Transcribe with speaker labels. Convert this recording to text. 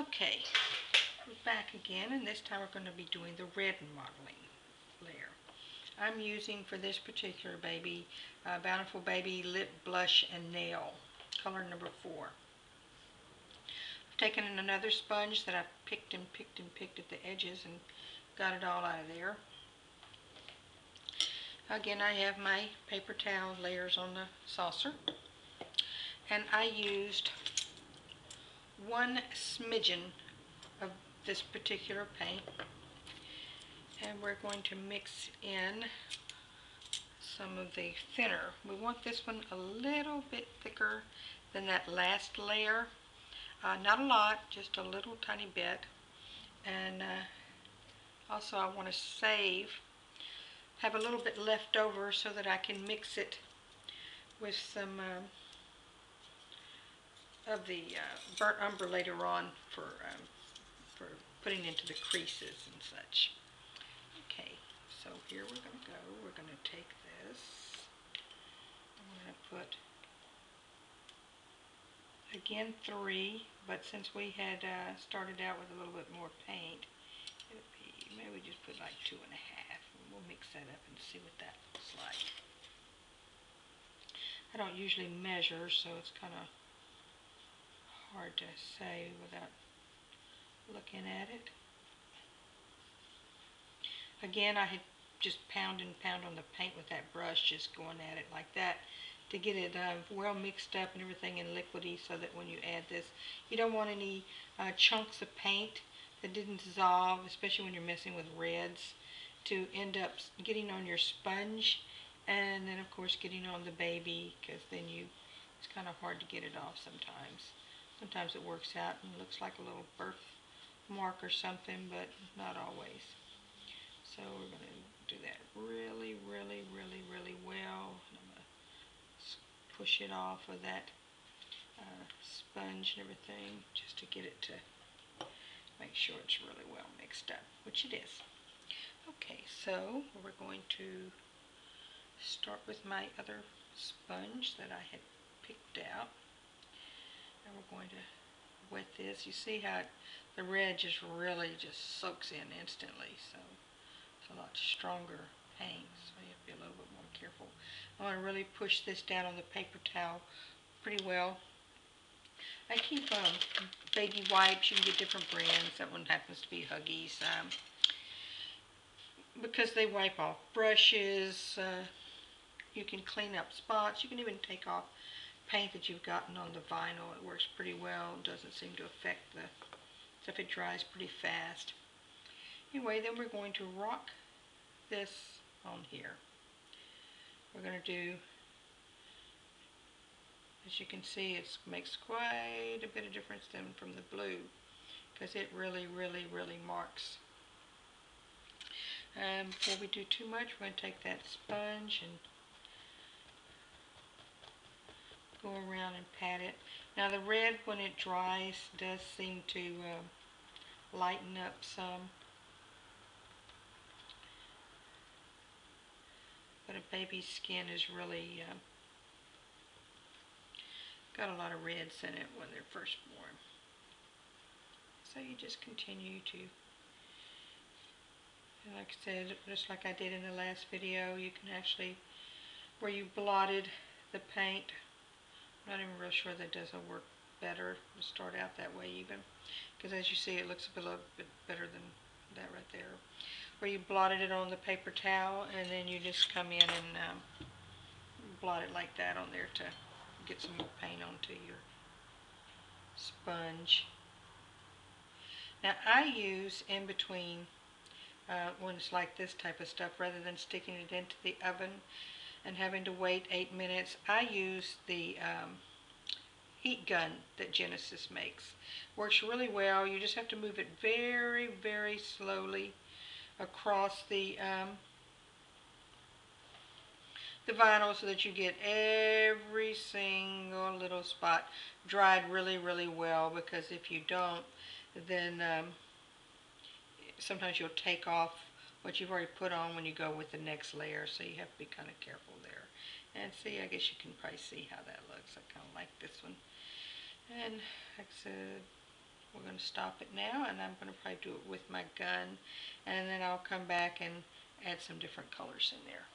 Speaker 1: Okay, we're back again, and this time we're going to be doing the red mottling layer. I'm using for this particular baby, uh, Bountiful Baby Lip Blush and Nail, color number four. I've taken in another sponge that I've picked and picked and picked at the edges and got it all out of there. Again, I have my paper towel layers on the saucer. And I used one smidgen of this particular paint. And we're going to mix in some of the thinner. We want this one a little bit thicker than that last layer. Uh, not a lot, just a little tiny bit. And uh, also I want to save have a little bit left over so that I can mix it with some uh, of the uh, burnt umber later on for, um, for putting into the creases and such. Okay, so here we're going to go. We're going to take this. I'm going to put, again, three, but since we had uh, started out with a little bit more paint, be, maybe we just put like two and a half we'll mix that up and see what that looks like. I don't usually measure, so it's kind of hard to say without looking at it. Again, I had just pound and pound on the paint with that brush, just going at it like that to get it uh, well mixed up and everything and liquidy so that when you add this, you don't want any uh, chunks of paint that didn't dissolve, especially when you're messing with reds to end up getting on your sponge and then of course getting on the baby because then you it's kind of hard to get it off sometimes sometimes it works out and looks like a little birth mark or something but not always. So we're going to do that really really really really well. And I'm going to push it off of that uh, sponge and everything just to get it to make sure it's really well mixed up which it is. Okay, so we're going to start with my other sponge that I had picked out. And we're going to wet this. You see how it, the red just really just soaks in instantly. So it's a lot stronger paint. So you have to be a little bit more careful. I want to really push this down on the paper towel pretty well. I keep um, baby wipes. You can get different brands. That one happens to be Huggies. Um, because they wipe off brushes. Uh, you can clean up spots. You can even take off paint that you've gotten on the vinyl. It works pretty well. It doesn't seem to affect the stuff. It dries pretty fast. Anyway, then we're going to rock this on here. We're going to do, as you can see, it makes quite a bit of difference than from the blue because it really, really, really marks um, before we do too much, we're going to take that sponge and go around and pat it. Now the red, when it dries, does seem to uh, lighten up some. But a baby's skin is really uh, got a lot of reds in it when they're first born. So you just continue to like I said, just like I did in the last video, you can actually, where you blotted the paint, I'm not even real sure that doesn't work better to start out that way even. Because as you see, it looks a little bit better than that right there. Where you blotted it on the paper towel, and then you just come in and um, blot it like that on there to get some more paint onto your sponge. Now I use in between uh, when it's like this type of stuff rather than sticking it into the oven and having to wait eight minutes. I use the um, heat gun that Genesis makes. Works really well. You just have to move it very, very slowly across the um, the vinyl so that you get every single little spot dried really, really well because if you don't, then um, sometimes you'll take off what you've already put on when you go with the next layer, so you have to be kind of careful there. And see, I guess you can probably see how that looks. I kind of like this one. And like I said, we're gonna stop it now, and I'm gonna probably do it with my gun, and then I'll come back and add some different colors in there.